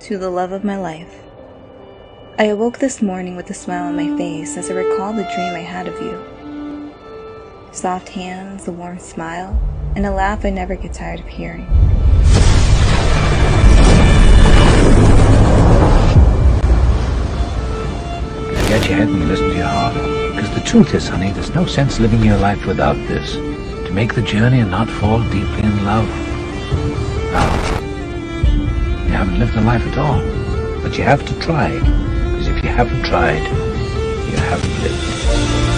to the love of my life. I awoke this morning with a smile on my face as I recalled the dream I had of you. Soft hands, a warm smile, and a laugh I never get tired of hearing. Get your head and listen to your heart. Because the truth is, honey, there's no sense living your life without this. To make the journey and not fall deeply in love. Now, you haven't lived a life at all. But you have to try. Because if you haven't tried, you haven't lived.